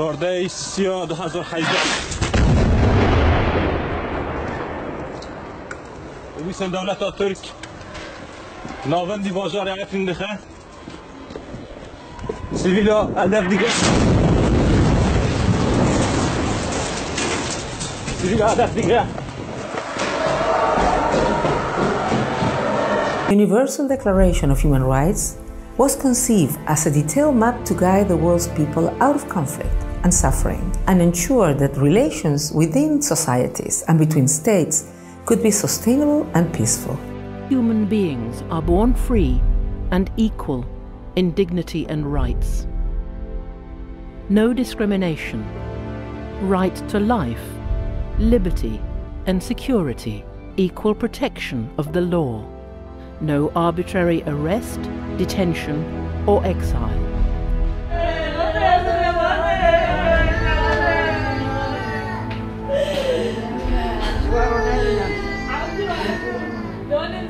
14 سیا 2018 ویسن دولت ترک ناوندی باجار عفرین دخه سیویلا هدف دیگه سیویلا هدف دیگه Universal Declaration of Human Rights was conceived as a detailed map to guide the world's people out of conflict and suffering and ensure that relations within societies and between states could be sustainable and peaceful. Human beings are born free and equal in dignity and rights. No discrimination, right to life, liberty and security, equal protection of the law no arbitrary arrest, detention, or exile.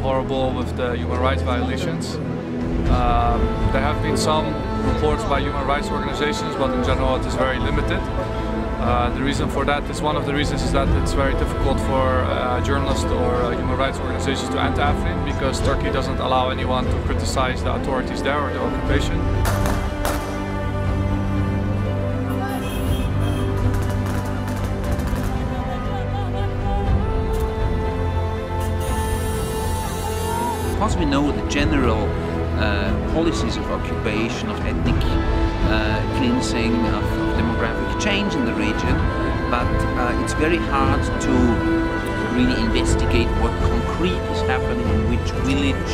horrible with the human rights violations. Um, there have been some reports by human rights organizations, but in general it is very limited. Uh, the reason for that is one of the reasons is that it's very difficult for uh, journalists or uh, human rights organizations to enter Afrin because Turkey doesn't allow anyone to criticize the authorities there or the occupation. Because we know the general uh, policies of occupation, of ethnic uh, cleansing, of, of, demographic change in the region, but uh, it's very hard to really investigate what concrete is happening in which village,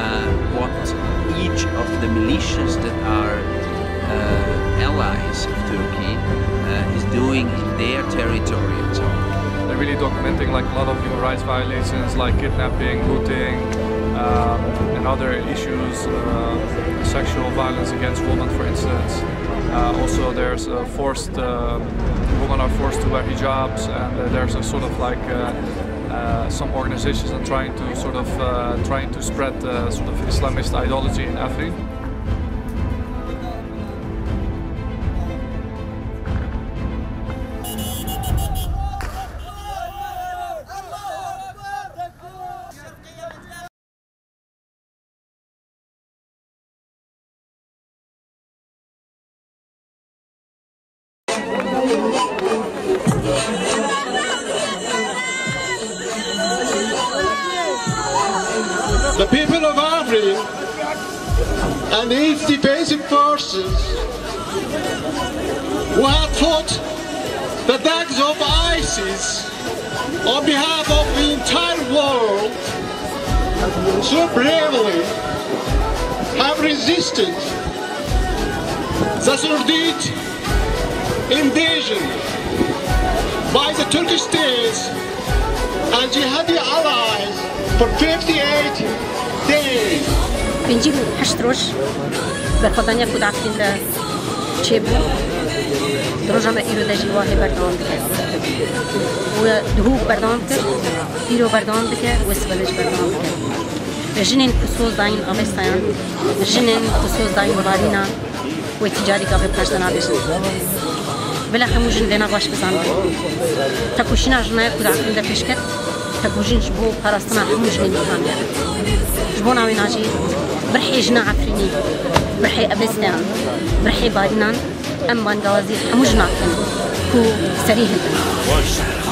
uh, what each of the militias that are uh, allies of Turkey is doing in their territory and so on. They're really documenting like a lot of human rights violations like kidnapping, looting, um, and other issues, uh, sexual violence against women, for instance. Uh, also, there's forced uh, women are forced to wear hijabs, and uh, there's a sort of like uh, some organizations are trying to sort of trying to spread sort of Islamist ideology in Afrin. The people of Afrin and its defensive forces who have fought the dogs of ISIS on behalf of the entire world so bravely have resisted the sordid invasion by the Turkish states and jihadi allies for 58 days. بنجيب حشتروش برخدانيا كود عفين دا چيبو دروجا ما ايرو دا جيواه بردان بكر و دهوك بردان بكر ايرو بردان بكر و سبلج بردان بكر جنين كسوز داين افستان جنين كسوز داين ولارينا و تجاري كافي باشتنا بيشن بلا خموج ندينا باش بزعم تاكوشينا جنا كود عقل دا فيشكت تاكوجين جبو براسنا حموج من الخامير جبونا وين عجيب برحي جنا عفريني. برحي ابيستان برحي بادنان أم بانغازي حموجنا كو سريه البنان